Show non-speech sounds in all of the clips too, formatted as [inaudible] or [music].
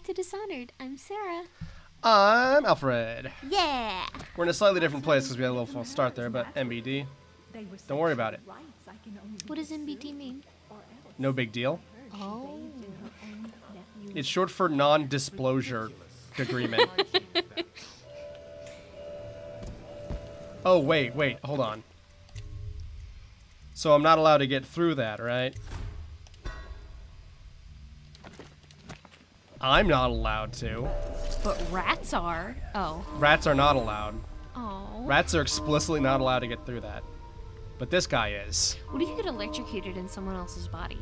back to Dishonored. I'm Sarah. I'm Alfred. Yeah. We're in a slightly different place because we had a little false start there, but NBD, don't worry about it. What does NBD mean? No big deal. Oh. It's short for non-disclosure agreement. [laughs] oh wait, wait, hold on. So I'm not allowed to get through that, right? I'm not allowed to. But rats are. Oh. Rats are not allowed. Oh. Rats are explicitly not allowed to get through that. But this guy is. What if you get electrocuted in someone else's body?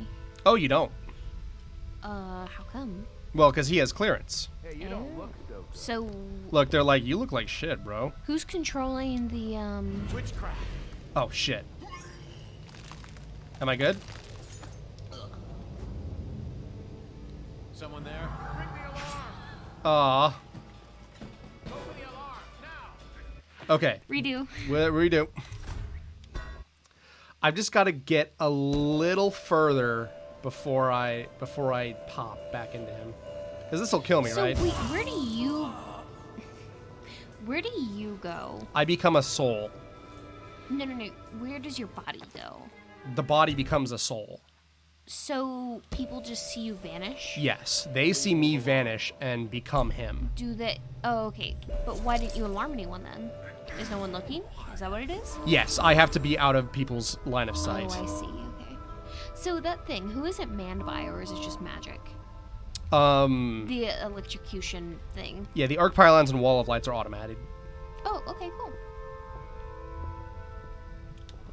Oh, you don't. Uh, how come? Well, because he has clearance. Hey, you don't look so, Look, they're like, you look like shit, bro. who's controlling the, um... Witchcraft. Oh, shit. Am I good? Someone there? Aw. Okay, Redo. we'll redo. I've just got to get a little further before I before I pop back into him, because this will kill me, So, right? wait, where do you... Where do you go? I become a soul. No, no, no. Where does your body go? The body becomes a soul. So, people just see you vanish? Yes, they see me vanish and become him. Do they... Oh, okay. But why didn't you alarm anyone then? Is no one looking? Is that what it is? Yes, I have to be out of people's line of sight. Oh, I see. Okay. So that thing, who is it manned by, or is it just magic? Um, The electrocution thing. yeah, the arc pylons and wall of lights are automated. Oh, okay, cool.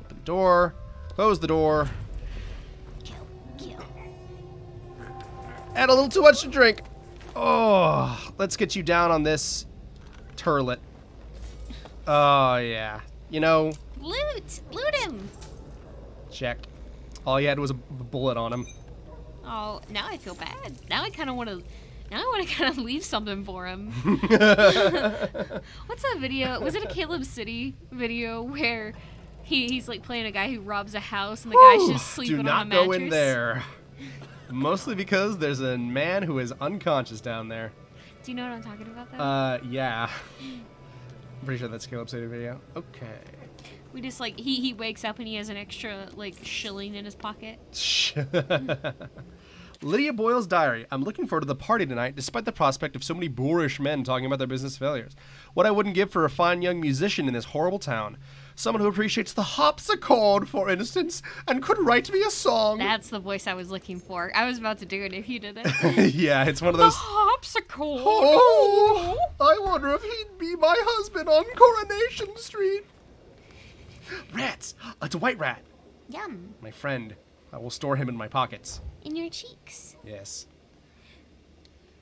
Open the door, close the door, add a little too much to drink. Oh, let's get you down on this turlet. Oh, yeah. You know, Loot! Loot him! check. All he had was a bullet on him. Oh, now I feel bad. Now I kind of want to. Now I want to [laughs] kind of leave something for him. [laughs] [laughs] What's that video? Was it a Caleb City video where he, he's like playing a guy who robs a house and the guy's just sleeping on not a mattress? go in there. Mostly because there's a man who is unconscious down there. Do you know what I'm talking about? Though? Uh, yeah. I'm pretty sure that's Caleb City video. Okay. we just like he he wakes up and he has an extra like shilling in his pocket. [laughs] Lydia Boyle's diary. I'm looking forward to the party tonight, despite the prospect of so many boorish men talking about their business failures. What I wouldn't give for a fine young musician in this horrible town. Someone who appreciates the harpsichord, for instance, and could write me a song. That's the voice I was looking for. I was about to do it if you did it. [laughs] yeah, it's one of those. the harpsichord. Oh, I wonder if he'd be my husband on Coronation Street. Rats! It's a white rat. Yum. My friend. I will store him in my pockets. In your cheeks. Yes.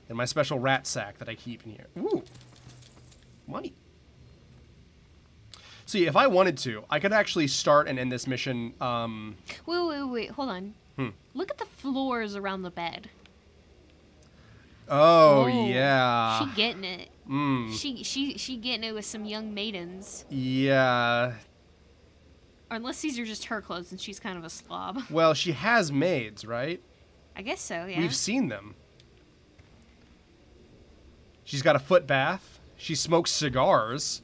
In my special rat sack that I keep in here. Ooh. Money. See, if I wanted to, I could actually start and end this mission. Um, Wait, wait, wait. Hold on. Hmm. Look at the floors around the bed. oh, Oh, yeah. She getting it. Mm, She she she getting it with some young maidens. yeah. Or unless these are just her clothes and she's kind of a slob. [laughs] Well, she has maids, right? I guess so. Yeah. We've seen them. She's got a foot bath. She smokes cigars.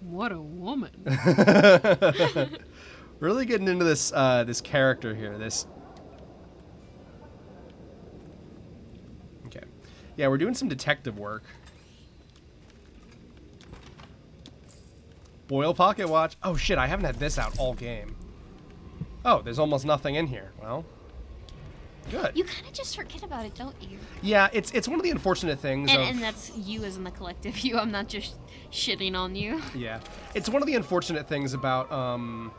What a woman. [laughs] [laughs] really getting into this uh, this character here. This. Okay, yeah, we're doing some detective work. Boyle pocket watch. Oh shit, I haven't had this out all game. Oh, there's almost nothing in here. Well, good. you kind of just forget about it, don't you? yeah, it's it's one of the unfortunate things. And, of, and that's you as in the collective [laughs] you. I'm not just shitting on you. [laughs] Yeah, it's one of the unfortunate things about um,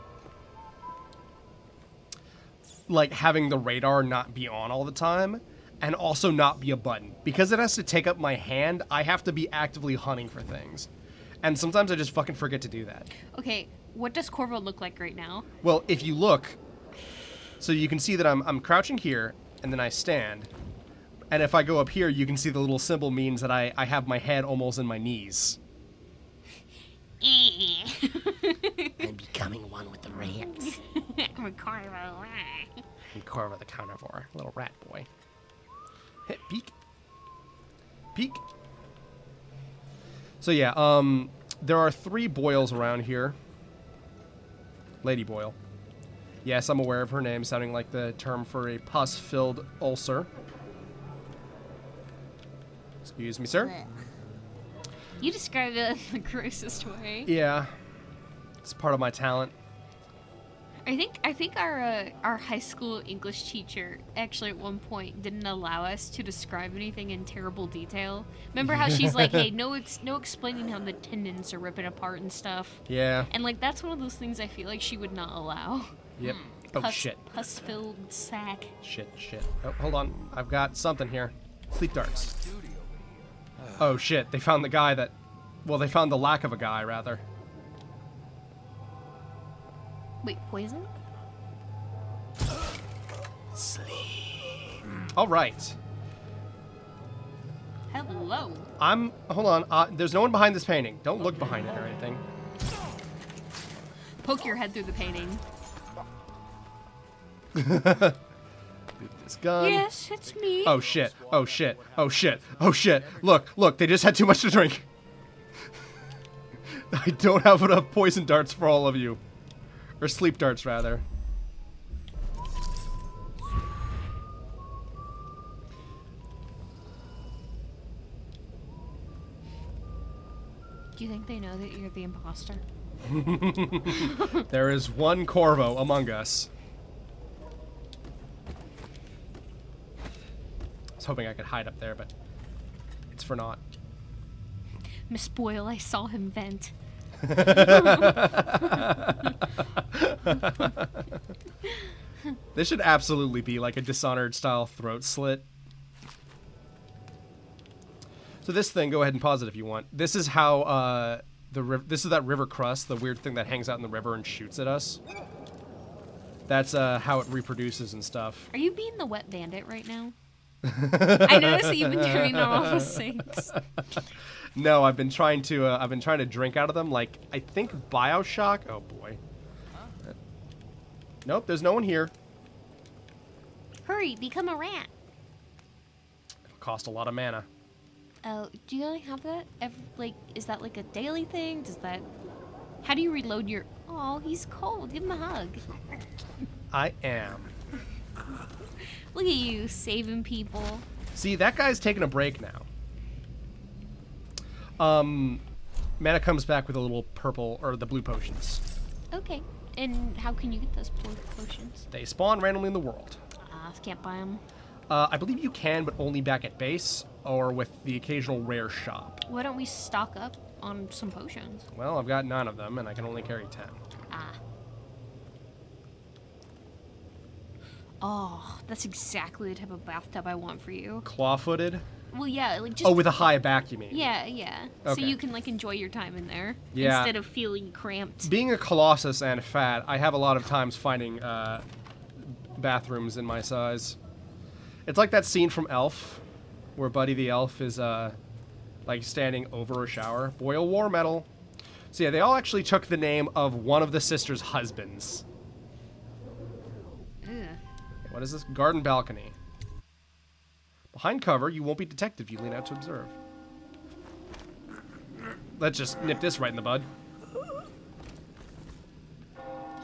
like having the radar not be on all the time, and also not be a button because it has to take up my hand. I have to be actively hunting for things, and sometimes I just fucking forget to do that. Okay, what does Corvo look like right now? Well, if you look, so you can see that I'm I'm crouching here, and then I stand. And if I go up here, you can see the little symbol means that I, I have my head almost in my knees. [laughs] I'm becoming one with the rats. I'm a Corvo. I'm Corvo the carnivore, little rat boy. Peek. Peek. So yeah, um, there are three boils around here. Lady Boyle. Yes, I'm aware of her name, sounding like the term for a pus-filled ulcer. Excuse me, sir. You described it in the grossest way. Yeah, it's part of my talent. I think I think our uh, our high school English teacher actually at one point didn't allow us to describe anything in terrible detail. Remember how she's like, "Hey, no ex- no explaining how the tendons are ripping apart and stuff." Yeah. And like that's one of those things I feel like she would not allow. Yep. Oh Pus, shit. Pus-filled sack. Shit. Shit. Oh, hold on. I've got something here. Sleep darts. Oh shit. They found the guy that. Well, they found the lack of a guy rather. Wait, poison? Sleep. All right. Hello. I'm. Hold on. Uh, there's no one behind this painting. Don't look behind it or anything. Poke your head through the painting. This gun. yes, it's me. Oh shit. Oh shit. Oh shit. Oh shit. Look, look, they just had too much to drink. [laughs] I don't have enough poison darts for all of you. Or sleep darts, rather. Do you think they know that you're the imposter? [laughs] [laughs] There is one Corvo among us. I was hoping I could hide up there, but it's for naught. Miss Boyle, I saw him vent. [laughs] This should absolutely be like a Dishonored style throat slit. So this thing, go ahead and pause it if you want. This is how uh, the this is that river krust, the weird thing that hangs out in the river and shoots at us. That's uh, how it reproduces and stuff. Are you being the wet bandit right now? I noticed that you've been doing all the things. [laughs] No, I've been trying to uh, I've been trying to drink out of them. Like I think Bioshock. Oh boy. Nope, there's no one here. Hurry, become a rat. It'll cost a lot of mana. Oh, do you only have that? Ev like, is that like a daily thing? Does that? How do you reload your? Oh, he's cold. Give him a hug. I am. [laughs] Look at you saving people. See, that guy's taking a break now. Um, mana comes back with a little purple or the blue potions. Okay. And how can you get those po- potions? They spawn randomly in the world. Ah, can't buy them. Uh, I believe you can, but only back at base or with the occasional rare shop. Why don't we stock up on some potions? Well, I've got nine of them, and I can only carry ten. Ah. Oh, that's exactly the type of bathtub I want for you. Claw-footed. Well, yeah, like just Oh, with a high back, you mean? yeah, yeah. Okay. So you can like enjoy your time in there Yeah. instead of feeling cramped. Being a colossus and fat, I have a lot of times finding uh, bathrooms in my size. It's like that scene from Elf, where Buddy the Elf is uh, like standing over a shower. Boyle War Metal. So yeah, they all actually took the name of one of the sisters' husbands. Ugh. What is this? Garden balcony. Behind cover, you won't be detected if you lean out to observe. Let's just nip this right in the bud.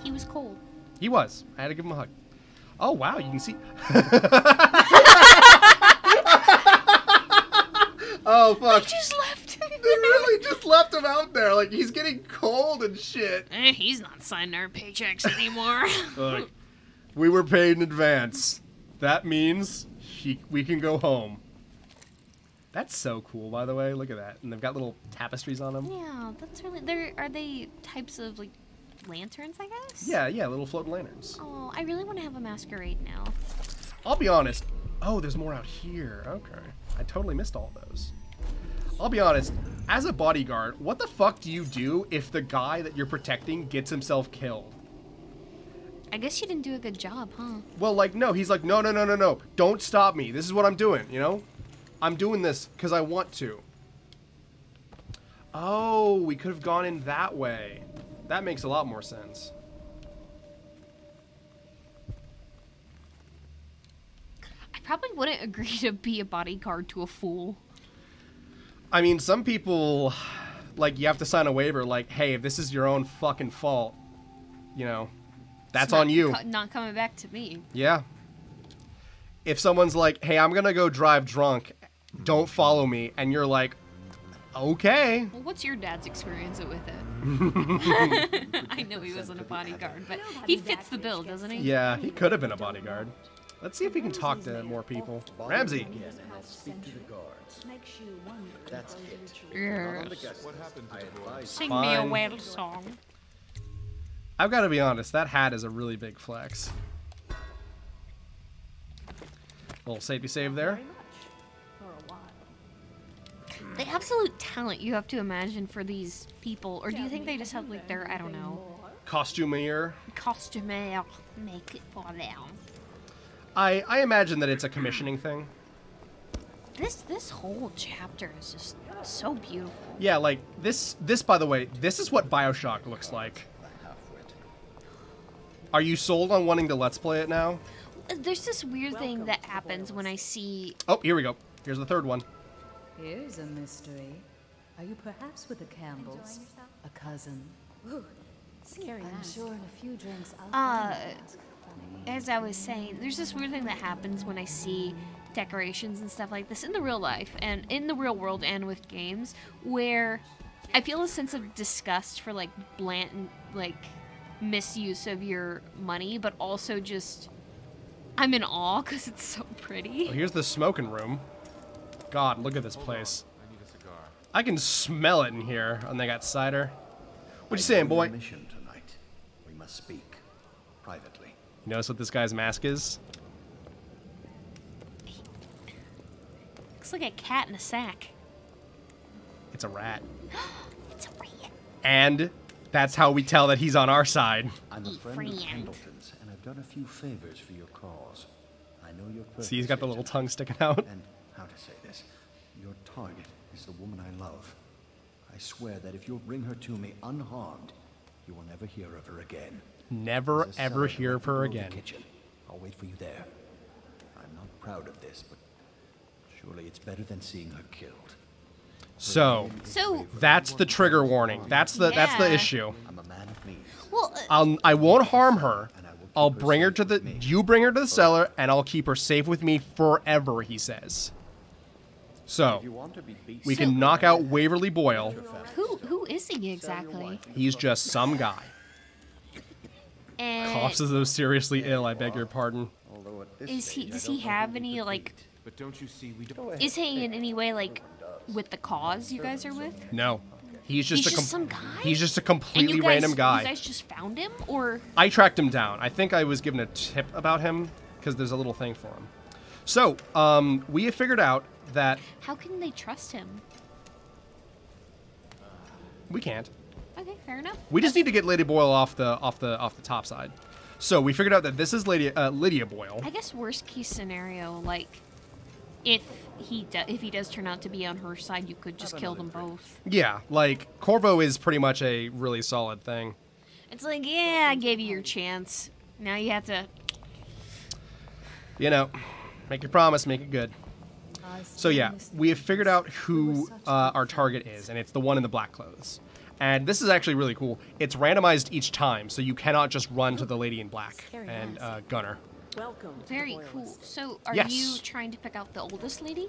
He was cold. He was. I had to give him a hug. Oh wow, you can see. [laughs] [laughs] oh fuck! They Just left. Him. [laughs] They really just left him out there. Like he's getting cold and shit. Eh, he's not signing our paychecks anymore. We were paid in advance. That means he, we can go home. That's so cool, by the way. Look at that, and they've got little tapestries on them. yeah, that's really. There are they types of like lanterns, I guess. Yeah, yeah, little floating lanterns. Oh, I really want to have a masquerade now. I'll be honest. Oh, there's more out here. Okay. I totally missed all those. I'll be honest. As a bodyguard, what the fuck do you do if the guy that you're protecting gets himself killed? I guess you didn't do a good job, huh? Well, like, no. He's like, no, no, no, no, no. Don't stop me. This is what I'm doing, you know? I'm doing this because I want to. Oh, we could have gone in that way. That makes a lot more sense. I probably wouldn't [laughs] agree to be a bodyguard to a fool. I mean, some people, like, you have to sign a waiver, like, hey, if this is your own fucking fault, you know, that's not on you. co- not coming back to me. Yeah. If someone's like, hey, I'm gonna go drive drunk, don't follow me, and you're like, okay. Well, what's your dad's experience with it? [laughs] [laughs] I know he wasn't a bodyguard, but he fits the bill, doesn't he? Yeah, he could have been a bodyguard. Let's see if we can talk to more people. Ramsey. Again, and I'll speak to the guards. Makes you wonder That's if it. those rituals- Yes. What happened I to the boy? advise Sing me a Fine. whale song. I've got to be honest, that hat is a really big flex. Little safety save there. Very much. For a while. The absolute talent you have to imagine for these people, or do you think they just have like their I don't know Costumier. costume make it for them? I, I imagine that it's a commissioning thing. This this whole chapter is just so beautiful. Yeah, like this this by the way, this is what BioShock looks like. The half-wit. Are you sold on wanting to let's play it now? There's this weird thing that happens when I see Oh, here we go. Here's the third one. Here's a mystery. Are you perhaps with the Campbells? A cousin? Scary I'm man. sure in a few drinks I'll Uh, find the as I was saying, there's this weird thing that happens when I see decorations and stuff like this in the real life and in the real world and with games where I feel a sense of disgust for like blatant like misuse of your money, but also just I'm in awe because it's so Oh, pretty. here's the smoking room. God, look at this place. I need a cigar. I can smell it in here. And they got cider. What you saying, boy? Mission tonight. We must speak privately. You notice what this guy's mask is? Looks like a cat in a sack. It's a rat. [gasps] It's a rat. And that's how we tell that he's on our side. I'm a friend friend. of Pendleton's, and I've done a few favors for your cause. I know your purpose. See, he's got the little tongue sticking out. And how to say this? Your target is the woman I love. I swear that if you'll bring her to me unharmed, you will never hear of her again. Never ever hear of her right below the again. kitchen. I'll wait for you there. I'm not proud of this, but surely it's better than seeing her killed. So So, that's the trigger warning. That's the that's the issue. I'm a man of means. well, uh, I'll I won't harm her. I will keep I'll her bring her to the you bring her to the cellar and I'll keep her safe with me forever, he says. So If you want to be beaten, we can knock out Waverly Boyle. who who is he exactly? He's just some [laughs] guy. And Coughs as though seriously ill, I beg your pardon. although at this Is he? Does he have any like? But don't you see, we don't. Is he in any way like with the cause you guys are with? No. He's just He's a just some guy? He's just a completely guys, random guy. You guys just found him, or I tracked him down. I think I was given a tip about him because there's a little thing for him. So, um, we have figured out that how can they trust him? we can't. Okay, fair enough. We just need to get Lady Boyle off the off the off the top side. So we figured out that this is Lady uh, Lydia Boyle. I guess worst case scenario, like if he do, if he does turn out to be on her side, you could just kill them both. Yeah, like Corvo is pretty much a really solid thing. It's like, yeah, I gave you your chance. Now you have to. You know, make your promise, make it good. So yeah, we have figured out who uh, our target is, and it's the one in the black clothes. And this is actually really cool. It's randomized each time, so you cannot just run to the lady in black and uh, Gunner. Welcome. Very cool. So, are Yes. you trying to pick out the oldest lady?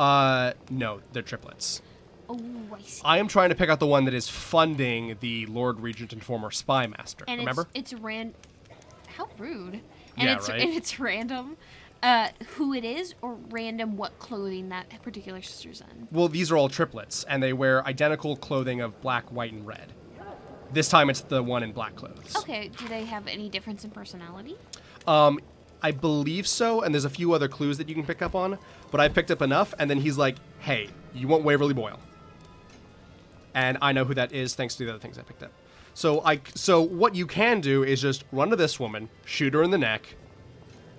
Uh, no, they're triplets. Oh, I see. I am trying to pick out the one that is funding the Lord Regent and former spy master. and remember? it's it's ran. How rude. And Yeah, it's [laughs] right? and it's random, uh, who it is, or random what clothing that particular sister's in. Well, these are all triplets, and they wear identical clothing of black, white, and red. This time it's the one in black clothes. Okay. Do they have any difference in personality? Um, I believe so, and there's a few other clues that you can pick up on, but I picked up enough, and then he's like, hey, you want Waverly Boyle. And I know who that is thanks to the other things I picked up. So I so what you can do is just run to this woman, shoot her in the neck.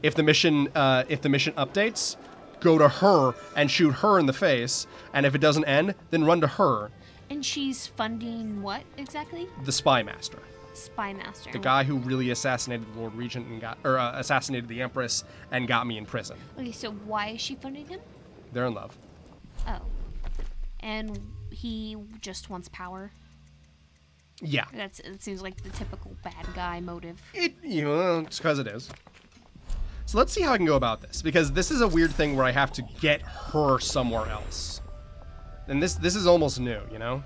If the mission uh, if the mission updates, go to her and shoot her in the face, and if it doesn't end, then run to her, And she's funding what exactly? the spy master. Spy master. The guy who really assassinated the Lord Regent and got, or uh, assassinated the Empress and got me in prison. Okay, so why is she funding him? They're in love. Oh. And he just wants power. Yeah. That's it seems like the typical bad guy motive. It, you know, it's because it is. So let's see how I can go about this because this is a weird thing where I have to get her somewhere else, and this this is almost new, you know.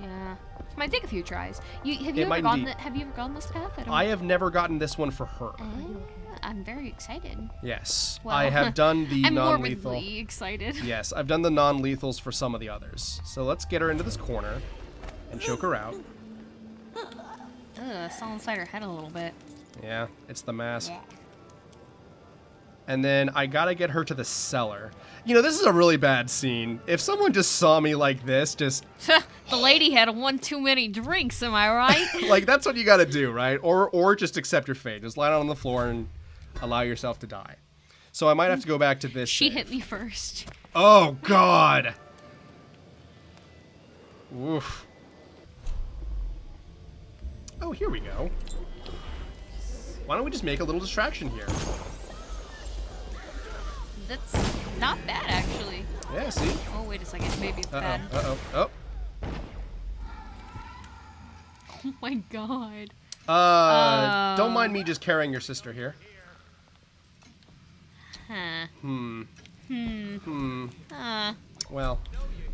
Yeah. It might take a few tries. You have you It ever gone the, have you ever gone this path? I I have never gotten this one for her. Ah, I'm very excited. Yes, Well, I have done the [laughs] I'm non-lethal. morbidly excited. [laughs] Yes, I've done the non-lethals for some of the others. So let's get her into this corner and choke her out. Ugh, saw inside her head a little bit. Yeah, it's the mask. And then I gotta get her to the cellar. You know, this is a really bad scene. If someone just saw me like this, just [laughs] the lady had one too many drinks, am I right? [laughs] like that's what you gotta do, right? Or or just accept your fate. Just lie down on the floor and allow yourself to die. So I might have to go back to this. she hit me first. Oh God. Oof. Oh, here we go. Why don't we just make a little distraction here? That's not bad, actually. Yeah, see? Oh, wait a second. Maybe it's Uh bad. oh. Uh oh. Oh. Oh [laughs] my god. Uh, don't Oh. mind me just carrying your sister here. Huh. Hmm. Hmm. Hmm. Uh. Well,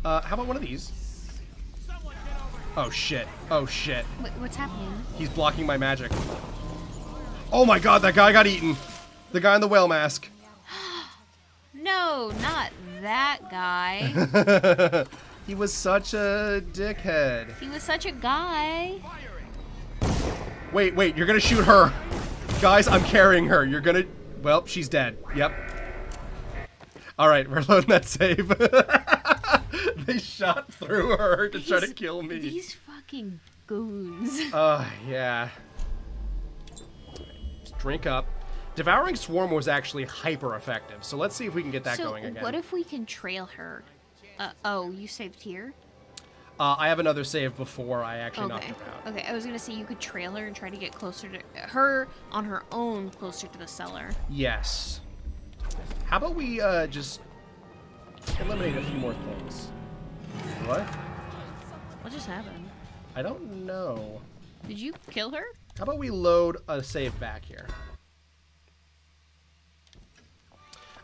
uh, how about one of these? Oh shit. Oh shit. Wait, what's happening? He's blocking my magic. Oh my god, that guy got eaten. The guy in the whale mask. [gasps] [laughs] No, not that guy. [laughs] he was such a dickhead. he was such a guy. Wait, wait, you're gonna shoot her. Guys, I'm carrying her. You're gonna. Well, she's dead. Yep. Alright, we're [laughs] loading that save. [laughs] they shot through her to try to kill me. These fucking goons. [laughs] Uh, yeah. Just drink up. Devouring Swarm was actually hyper effective, so let's see if we can get that so, going again. what if we can trail her? Uh, oh, you saved here? Uh, I have another save before I actually knocked Okay. her out. Okay, I was gonna say you could trail her and try to get closer to her on her own, closer to the cellar. Yes. How about we uh, just eliminate a few more things? What? What just happened? I don't know. Did you kill her? How about we load a save back here?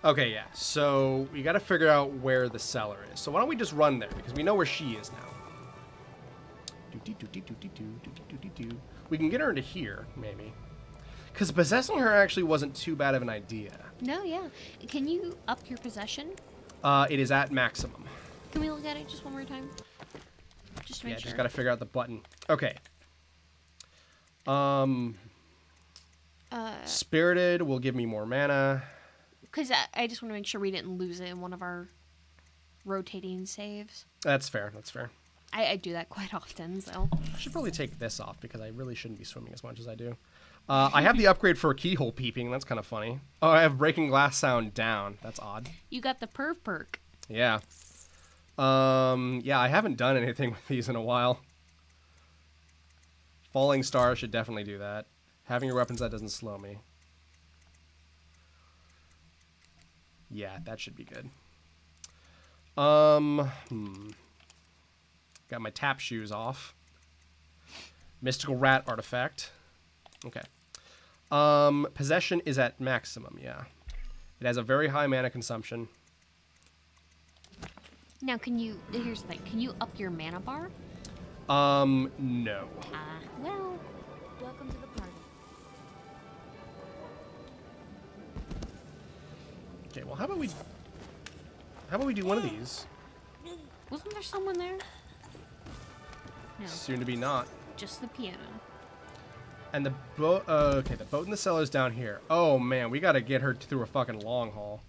Okay, yeah. So we got to figure out where the cellar is. So why don't we just run there because we know where she is now. We can get her into here, maybe. Because possessing her actually wasn't too bad of an idea. No, yeah. Can you up your possession? Uh, it is at maximum. Can we look at it just one more time? Just to make yeah, sure. just gotta figure out the button. Okay. Um. Uh, Spirited will give me more mana. Because I, I just want to make sure we didn't lose it in one of our rotating saves. That's fair. That's fair. I, I do that quite [laughs] often, so. I should probably take this off because I really shouldn't be swimming as much as I do. Uh, I have the upgrade for keyhole peeping. That's kind of funny. Oh, I have breaking glass sound down. That's odd. You got the perv perk. Yeah. Um, yeah, I haven't done anything [laughs] with these in a while. Falling star should definitely do that. Having your weapons that doesn't slow me. Yeah, that should be good. Um, hmm. Got my tap shoes off. Mystical rat artifact. Okay. Um, possession is at maximum, yeah. It has a very high mana consumption. Now, can you. Here's the thing. Can you up your mana bar? Um, no. Ah, well. Welcome to the party. Okay, well, how about we... How about we do one of these? Wasn't there someone there? No, Soon to be not. just the piano. And the boat... Uh, okay, the boat in the cellar's down here. Oh, man, we gotta get her through a fucking long haul.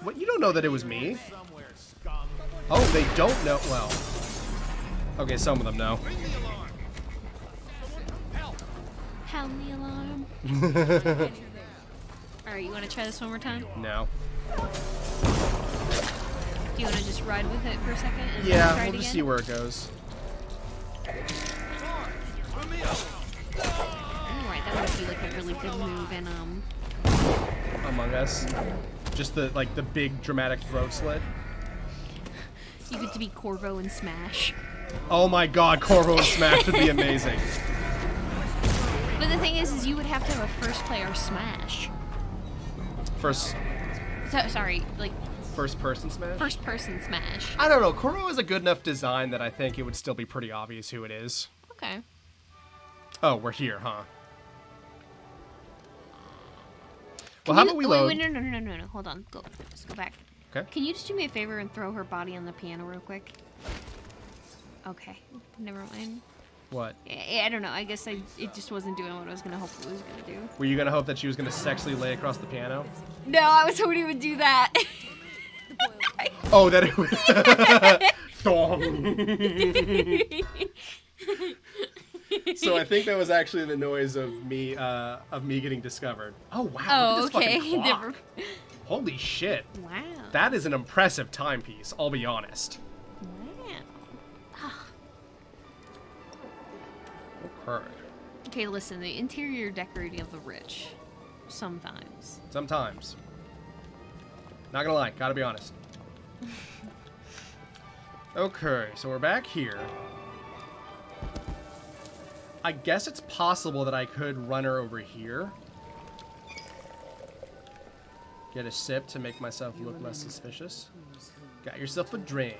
What, you don't know that it was me? Oh, they don't know... Well... Okay, some of them know. Pound the alarm. Alright, [laughs] you want to try this one more time? No. Do you want to just ride with it for a second? And Yeah, we'll it just see where it goes. Alright, that would be like a really good move in um Among Us. Just the like the big dramatic throat slit. you get to be Corvo and Smash. Oh my god, Corvo and Smash would be amazing. [laughs] But the thing is is you would have to have a first player Smash. First So, sorry, like first person Smash? first person Smash. I don't know. Corvo is a good enough design that I think it would still be pretty obvious who it is. Okay. Oh, we're here, huh? Can Well, how you- about we oh, wait, load? Wait, no, no, no, no, no. Hold on. Go. Let's go back. Okay. Can you just do me a favor and throw her body on the piano real quick? Okay. Never mind. What? I, I don't know. I guess I it just wasn't doing what I was gonna hope it was gonna do. Were you gonna hope that she was gonna sexually lay across the piano? No, I was hoping it would do that. [laughs] [laughs] Oh, that it. Thong. [laughs] so I think that was actually the noise of me uh, of me getting discovered. Oh wow! oh, look at this okay. [laughs] Holy shit! Wow. That is an impressive timepiece. I'll be honest. Wow. Heard. Okay, listen. The interior decorating of the rich. Sometimes. Sometimes. Not gonna lie, gotta be honest. Okay, so we're back here. I guess it's possible that I could run her over here. Get a sip to make myself look less suspicious. Got yourself a drink.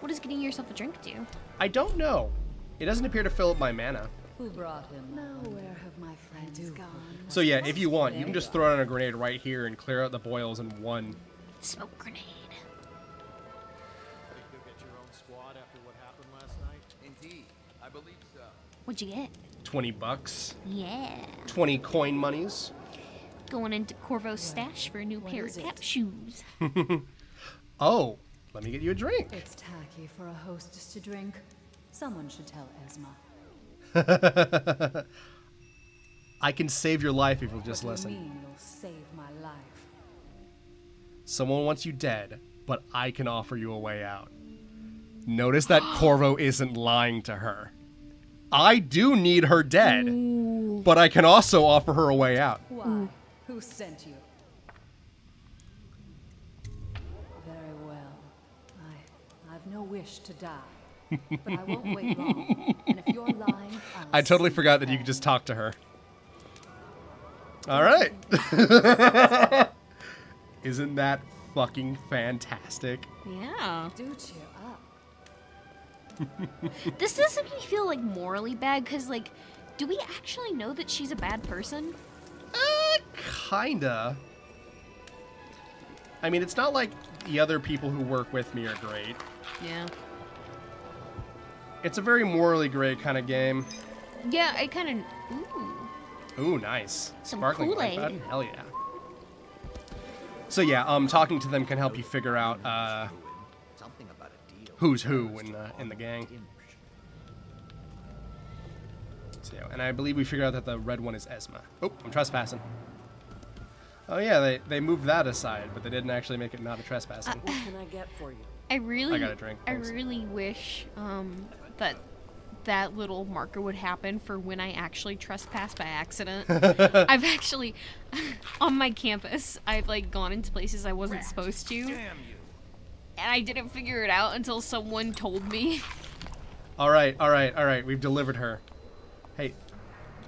What does getting yourself a drink do? I don't know. It doesn't appear to fill up my mana. Who brought him? Now where have my friends gone? So yeah, if you want, you can just throw down a grenade right here and clear out the boils in one. Smoke grenade. Think you'll get your own squad after what happened last night? Indeed, I believe so. What'd you get? 20 bucks. Yeah. 20 coin monies. Going into Corvo's stash for a new pair of is it? cap shoes. [laughs] Oh, let me get you a drink. It's tacky for a hostess to drink. Someone should tell Esma. [laughs] I can save your life if you'll just what do listen. you mean you'll save my life? Someone wants you dead, but I can offer you a way out. Notice that [gasps] Corvo isn't lying to her. I do need her dead, but I can also offer her a way out. Why? Hmm. Who sent you? Very well. I, I've no wish to die, but I won't wait long. And if you're lying, I'll I totally forgot that you could just talk to her. All right. [laughs] Isn't that fucking fantastic? Yeah. Do cheer up. [laughs] This does make me feel like morally bad because, like, do we actually know that she's a bad person? Uh, kinda. I mean, it's not like the other people who work with me are great. Yeah. It's a very morally gray kind of game. Yeah, I kind of. Ooh. Ooh, nice. Some Sparkling Kool-Aid. Hell yeah. So yeah, um, talking to them can help you figure out uh, Something about a deal. who's who in the in the gang. So, and I believe we figured out that the red one is Esma. Oh, I'm trespassing. Oh yeah, they they moved that aside, but they didn't actually make it not a trespassing. What can I get for you? I really. I got a drink, I really wish um that that little marker would happen for when I actually trespass by accident. [laughs] I've actually [laughs] on my campus. I've like gone into places I wasn't supposed to. And I didn't figure it out until someone told me. [laughs] all right, all right, all right. We've delivered her. Hey,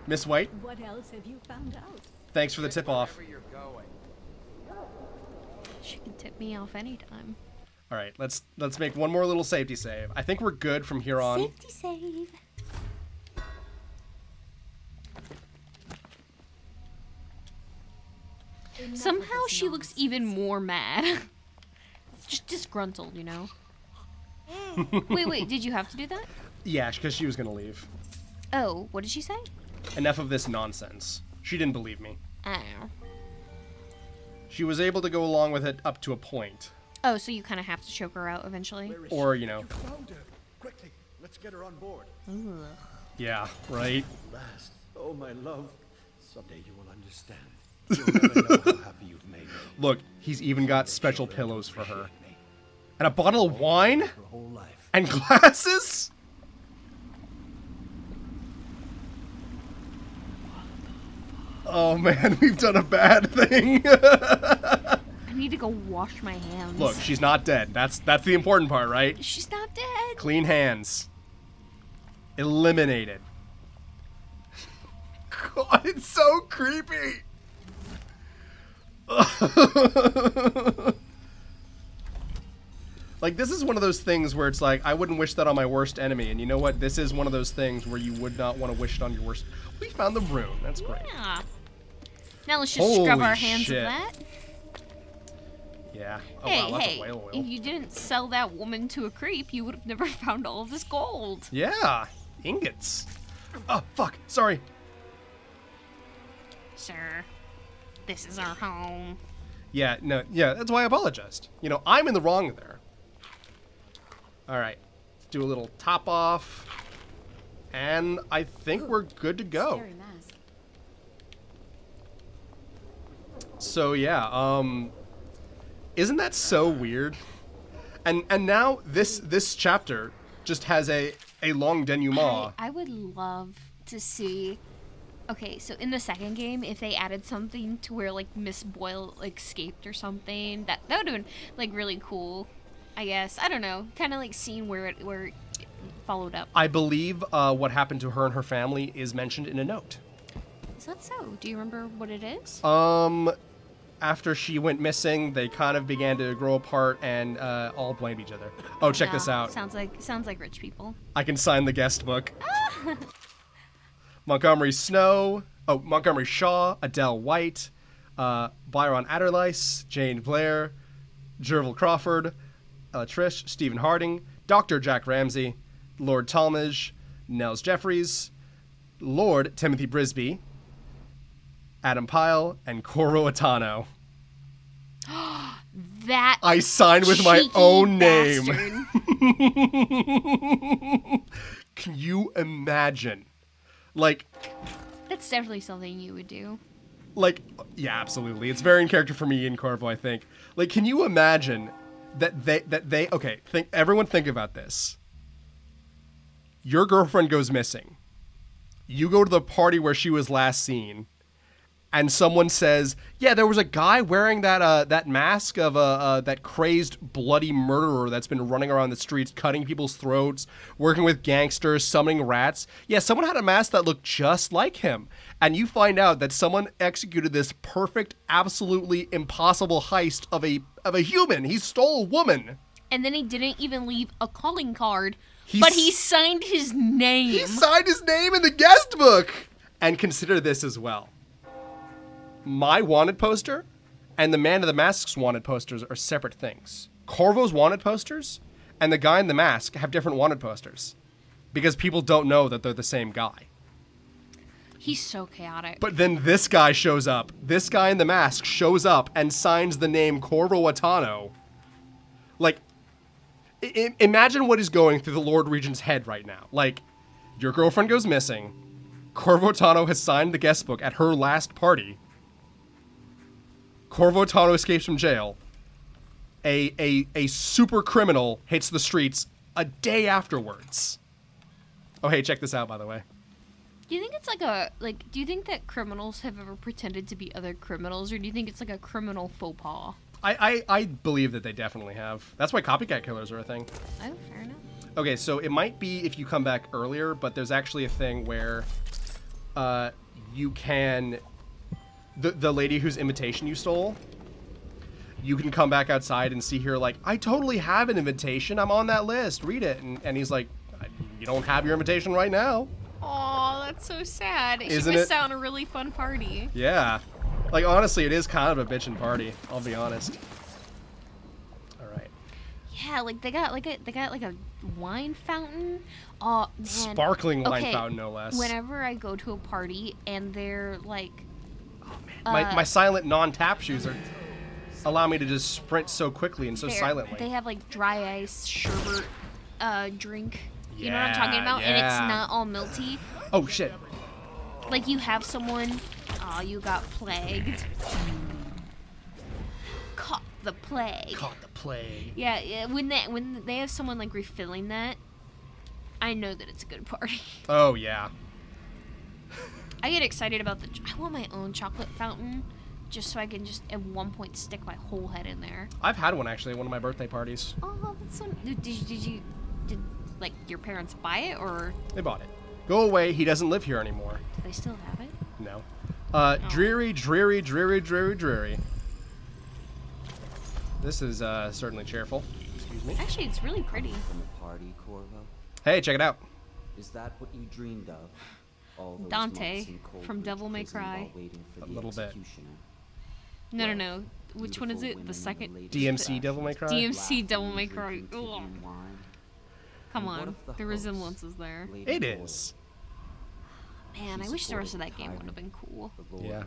Miss White, What else have you found out? thanks for the tip off. Wherever you're going. She can tip me off anytime. All right, let's let's make one more little safety save. I think we're good from here on. Safety save. Somehow she looks even more mad. [laughs] Just disgruntled, you know. [laughs] wait, wait, did you have to do that? Yeah, because she was gonna leave. Oh, what did she say? Enough of this nonsense. She didn't believe me. Oh. She was able to go along with it up to a point, Oh, so you kind of have to choke her out eventually? or you know, Found her. Quickly, let's get her on board. yeah, right. Last, oh my love, someday you will understand. [laughs] You'll never know how happy you've made me. Look, he's even got special pillows for her. Me. And a bottle of wine? Her whole life. And glasses? Oh man, [laughs] we've done a bad thing. [laughs] I need to go wash my hands. Look, she's not dead. That's that's the important part, right? she's not dead. Clean hands. Eliminated. [laughs] God, it's so creepy. [laughs] like this is one of those things where it's like I wouldn't wish that on my worst enemy, and you know what? This is one of those things where you would not want to wish it on your worst. We found the rune. That's great. Yeah. Now let's just scrub our hands shit. of that. Yeah. Oh hey, wow, hey! whale If you didn't sell that woman to a creep, you would have never [laughs] found all of this gold. Yeah, ingots. Oh fuck! Sorry. Sir, this is our home. Yeah, no, yeah, that's why I apologized. You know, I'm in the wrong there. All right, let's do a little top off, and I think we're good to go. So yeah, um, isn't that so weird? And and now this this chapter just has a a long denouement. I, I would love to see. Okay, so in the second game, if they added something to where like Miss Boyle like, escaped or something, that that would have been like really cool. I guess I don't know, kind of like seeing where it where it followed up. I believe uh, what happened to her and her family is mentioned in a note. Is that so? Do you remember what it is? Um, after she went missing, they kind of began to grow apart and uh, all blamed each other. Oh, check this out. Sounds like sounds like rich people. I can sign the guest book. [laughs] Montgomery Snow, oh Montgomery Shaw, Adele White, uh, Byron Adderleis, Jane Blair, Jervil Crawford, uh, Trish, Stephen Harding, Dr. Jack Ramsey, Lord Talmage, Nels Jeffries, Lord Timothy Brisby, Adam Pyle, and Corvo Attano. [gasps] That I signed with my own name. [laughs] Can you imagine? Like, That's definitely something you would do. like yeah absolutely it's very in character for me and corvo i think like can you imagine that they that they okay think everyone think about this your girlfriend goes missing you go to the party where she was last seen and someone says yeah there was a guy wearing that uh that mask of a uh, that crazed bloody murderer that's been running around the streets cutting people's throats working with gangsters summoning rats yeah someone had a mask that looked just like him and you find out that someone executed this perfect absolutely impossible heist of a of a human he stole a woman And then he didn't even leave a calling card, but he signed his name. He signed his name in the guest book. And consider this as well. My wanted poster and the Man of the Mask's wanted posters are separate things. Corvo's wanted posters and the guy in the mask have different wanted posters because people don't know that they're the same guy. He's so chaotic. But then this guy shows up. This guy in the mask shows up and signs the name Corvo Attano. Like, I- imagine what is going through the Lord Regent's head right now. Like, your girlfriend goes missing. Corvo Attano has signed the guest book at her last party. Corvo Attano escapes from jail. A, a, a super criminal hits the streets a day afterwards. Oh, hey, check this out, by the way. do you think it's like a like? Do you think that criminals have ever pretended to be other criminals, or do you think it's like a criminal faux pas? I, I, I believe that they definitely have. That's why copycat killers are a thing. Oh, fair enough. Okay, so it might be if you come back earlier, but there's actually a thing where uh, you can. The, the lady whose invitation you stole, you can come back outside and see her, like, I totally have an invitation. I'm on that list. Read it. And, and he's like, You don't have your invitation right now. Oh, that's so sad. Isn't she missed it? out on a really fun party. Yeah. Like, honestly, it is kind of a bitchin' party. I'll be honest. All right. Yeah, like they got like a they got like a wine fountain. Oh man, Sparkling wine Okay, fountain, no less. Whenever I go to a party and they're like, my, uh, my silent non-tap shoes are allow me to just sprint so quickly and so they're- silently. they have like dry ice sherbet uh drink. You know what I'm talking Yeah, about? And it's not all melty. oh shit! Like you have someone, oh, you got plagued. Caught the plague. Caught the plague. Yeah, yeah, when they when they have someone like refilling that, I know that it's a good party. [laughs] Oh yeah. I get excited about the. I want my own chocolate fountain, just so I can just at one point stick my whole head in there. I've had one actually at one of my birthday parties. Oh, that's so. Did, did, you, did you did like your parents buy it or They bought it. Go away. He doesn't live here anymore. do they still have it? No. Uh, Oh. dreary, dreary, dreary, dreary, dreary. This is uh, certainly cheerful. Excuse me. Actually, it's really pretty. From the party, Corvo? Hey, check it out. Is that what you dreamed of? All Dante from Devil May Cry. while waiting for A little bit. No, no, no. Which one is it? The second. DMC Devil May Cry? DMC Devil May Cry. Ugh. Come on, the the resemblance is there. Lady It Boyd, is. Man, I wish the rest of that game would have been cool. Yeah.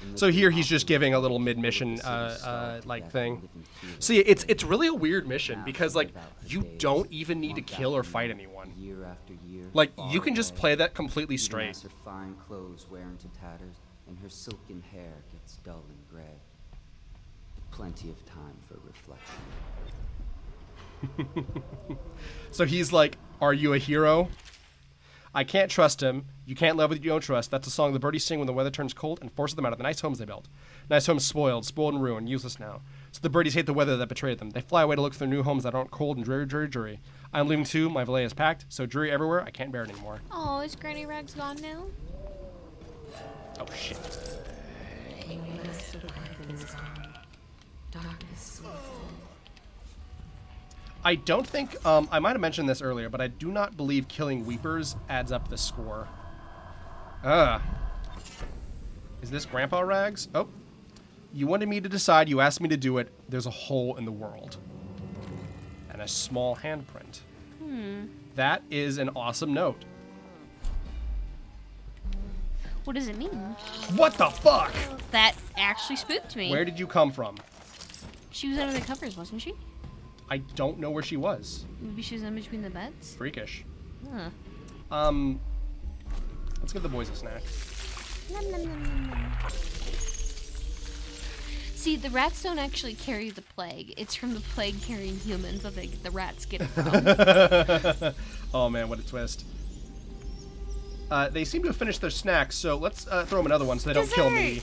Regent. In the So here he's just giving a little mid-mission, uh, uh, like thing. and living fear So yeah, it's it's really a weird mission because like you don't even need to kill or fight anyone. Year after year, Like you can just play that completely straight. her fine clothes wear into tatters and her silken hair gets dull and gray. Plenty of time for reflection. [laughs] So he's like, "Are you a hero?" I can't trust him. You can't love what you don't trust. That's a song the birdies sing when the weather turns cold and forces them out of the nice homes they built. Nice homes spoiled, spoiled and ruined, useless now. So the birdies hate the weather that betrayed them. They fly away to look for their new homes that aren't cold and dreary, dreary, dreary. I'm leaving too. My valet is packed. So dreary everywhere. I can't bear it anymore. Oh, is Granny Rags gone now? Oh shit. I don't think um, I might have mentioned this earlier, but I do not believe killing Weepers adds up the score. Ah. Is this Grandpa Rags? Oh. You wanted me to decide, you asked me to do it. There's a hole in the world. And a small handprint. Hmm. That is an awesome note. What does it mean? What the fuck? That actually spooked me. Where did you come from? She was under the covers, wasn't she? I don't know where she was. Maybe she was in between the beds. Freakish. Huh. Um, let's give the boys a snack. Nom, nom, nom. See, the rats don't actually carry the plague. It's from the plague carrying humans that they, the rats get it from. [laughs] oh man, what a twist. Uh, they seem to have finished their snacks, so let's uh, throw them another one so they don't kill me.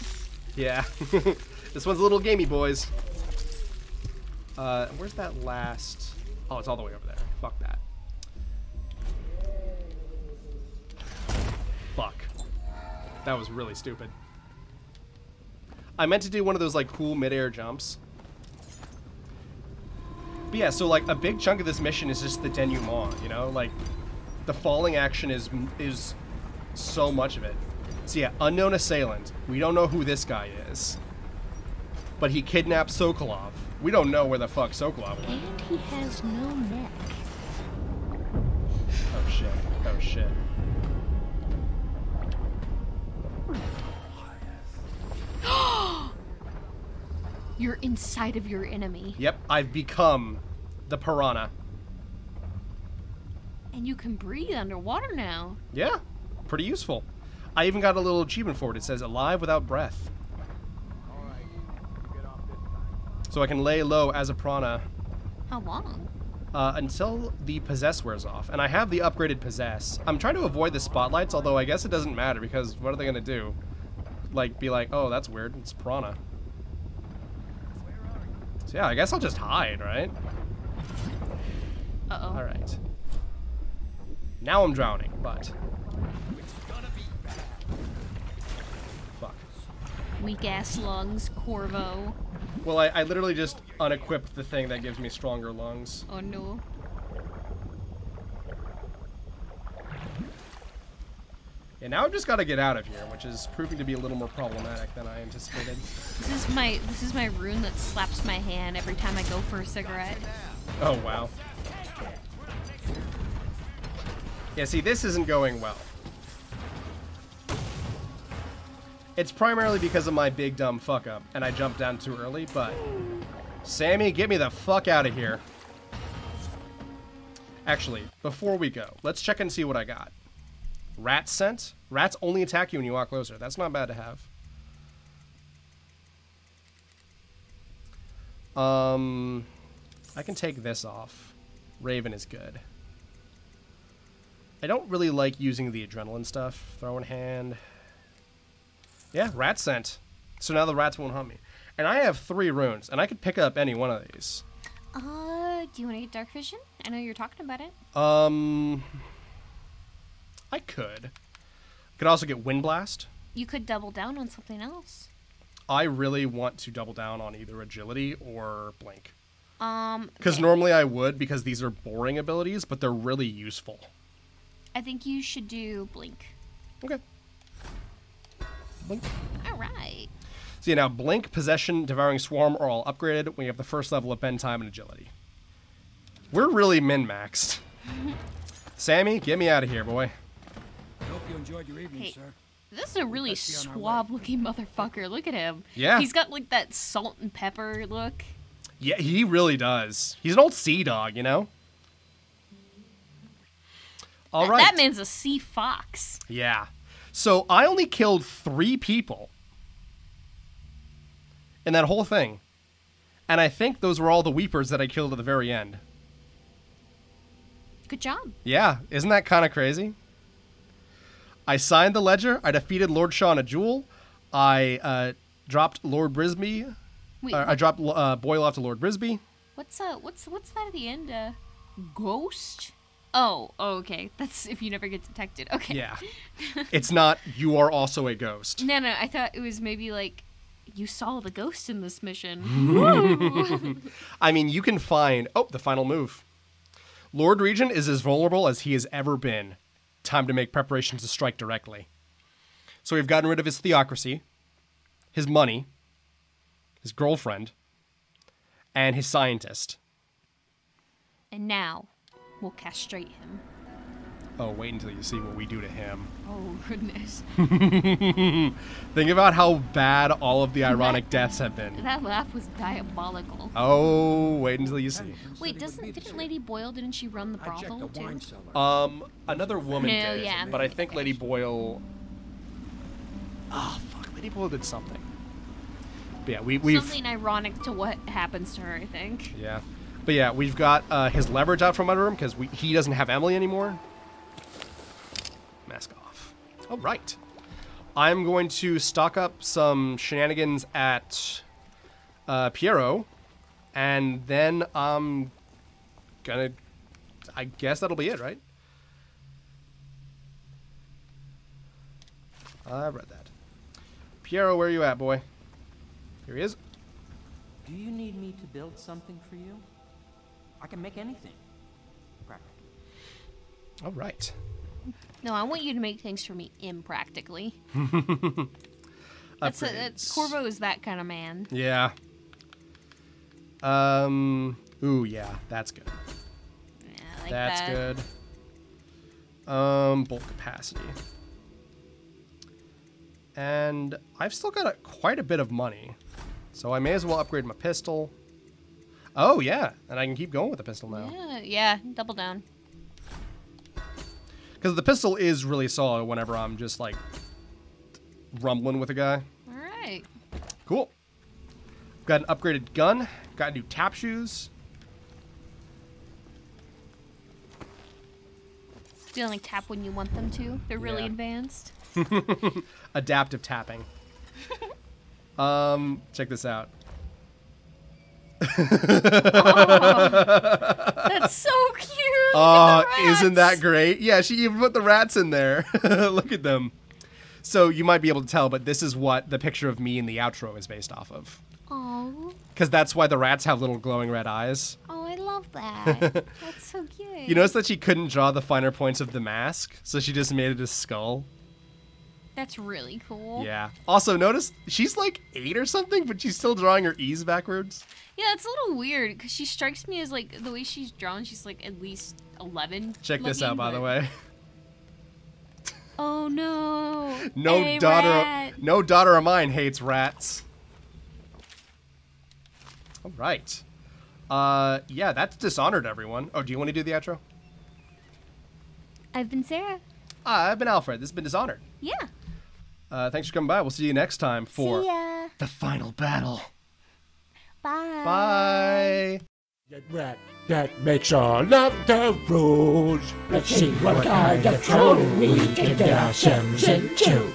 Yeah. [laughs] this one's a little gamey, boys. Uh, where's that last? Oh, it's all the way over there. Fuck that. Fuck. That was really stupid. I meant to do one of those like cool midair jumps. But yeah, so like a big chunk of this mission is just the denouement, you know, like the falling action is is so much of it. So yeah, unknown assailant. We don't know who this guy is, but he kidnapped Sokolov. We don't know where the fuck Sokolov went. and he has no neck. Oh shit. Oh shit. [gasps] You're inside of your enemy, Yep, I've become the piranha. and you can breathe underwater now. Yeah, pretty useful. I even got a little achievement for it. It says alive without breath. So I can lay low as a piranha. How long? uh, until the possess wears off. And I have the upgraded possess. I'm trying to avoid the spotlights, although I guess it doesn't matter because what are they gonna do? Like be like, oh, that's weird. It's piranha. So yeah, I guess I'll just hide, right? Uh oh. All right. Now I'm drowning, but fuck. Weak ass lungs, Corvo. Well, I, I literally just unequipped the thing that gives me stronger lungs. Oh no. And now I've just got to get out of here, which is proving to be a little more problematic than I anticipated. This is my this is my rune that slaps my hand every time I go for a cigarette. Oh, wow. Yeah, see, this isn't going well. It's primarily because of my big dumb fuck up, and I jumped down too early, but... Sammy, get me the fuck out of here. Actually, before we go, let's check and see what I got. Rat scent? Rats only attack you when you walk closer. That's not bad to have. Um, I can take this off. Raven is good. I don't really like using the adrenaline stuff. Throw in hand. Yeah, rat scent. So now the rats won't hunt me. And I have three runes, and I could pick up any one of these. Uh, do you want to get dark vision? I know you're talking about it. Um, I could. Could also get wind blast. You could double down on something else. I really want to double down on either agility or blink. Um, Because okay. normally I would, because these are boring abilities, but they're really useful. I think you should do blink. Okay. Blink. All right. So yeah, now Blink, Possession, Devouring Swarm are all upgraded. We have the first level of bend time and agility. We're really min-maxed. [laughs] Sammy, get me out of here, boy. I Hope you enjoyed your evening, Hey. sir. This is a really Let's be on our way. suave-looking motherfucker. Look at him. Yeah. He's got like that salt and pepper look. Yeah, he really does. He's an old sea dog, you know? All That- right. That man's a sea fox. Yeah. So I only killed three people in that whole thing. And I think those were all the Weepers that I killed at the very end. Good job. Yeah, isn't that kind of crazy? I signed the ledger. I defeated Lord Shaw and Jewel. I uh, dropped Lord Brisby. Wait, Uh, I dropped uh, Boyle off to Lord Brisby. what's uh, what's what's that at the end? Uh, ghost. Oh, oh, okay. That's if you never get detected. Okay. Yeah. [laughs] it's not, you are also a ghost. No, no. I thought it was maybe like you saw the ghost in this mission. [laughs] I mean, you can find. Oh, the final move. Lord Regent is as vulnerable as he has ever been. Time to make preparations to strike directly. So we've gotten rid of his theocracy, his money, his girlfriend, and his scientist. and now we'll castrate him. Oh, wait until you see what we do to him. Oh goodness. [laughs] Think about how bad all of the ironic deaths have been. That laugh was diabolical. Oh, wait until you see. Wait, doesn't didn't Lady Boyle didn't she run the I checked brothel the wine too? cellar. Um, another woman No, did, yeah, but I okay. think Lady Boyle. Oh fuck, Lady Boyle did something. But yeah, we we've Something ironic to what happens to her, I think. yeah, but yeah, we've got uh, his leverage out from under him because he doesn't have Emily anymore. Mask off. All right, I'm going to stock up some shenanigans at uh, Piero, and then I'm gonna. I guess that'll be it, right? I read that. Piero, where are you at, boy? Here he is. Do you need me to build something for you? I can make anything. Practically. All right. No, I want you to make things for me impractically. [laughs] That's, a, that's Corvo is that kind of man. Yeah. Um. Ooh, yeah, that's good. Yeah, like that's that. good. Um, bulk capacity. And I've still got a, quite a bit of money, so I may as well upgrade my pistol. Oh yeah, and I can keep going with the pistol now Yeah, yeah, double down. because the pistol is really solid whenever I'm just like rumbling with a guy. All right. Cool. Got an upgraded gun. Got new tap shoes. Do you like tap when you want them to? They're really Yeah. advanced. [laughs] adaptive tapping. [laughs] um, check this out. [laughs] That's so cute. Oh, at isn't that great? Yeah, she even put the rats in there. [laughs] Look at them. So you might be able to tell, but this is what the picture of me in the outro is based off of. Oh, Because that's why the rats have little glowing red eyes. oh, I love that. [laughs] That's so cute. You notice that she couldn't draw the finer points of the mask, so she just made it a skull. That's really cool. Yeah. Also, notice she's like eight or something, but she's still drawing her E's backwards. Yeah, it's a little weird because she strikes me as like the way she's drawn. She's like at least eleven. Check this looking, out, by the way. Oh no. [laughs] No Hey, daughter, rat. no daughter of mine hates rats. All right. Uh, yeah, that's dishonored everyone. Oh, do you want to do the outro? I've been Sarah. Ah, I've been Alfred. This has been dishonored. Yeah. Uh, thanks for coming by. We'll see you next time for the final battle. Bye. Bye. That, that makes all of the rules. Let's see what kind of trouble we can get ourselves into.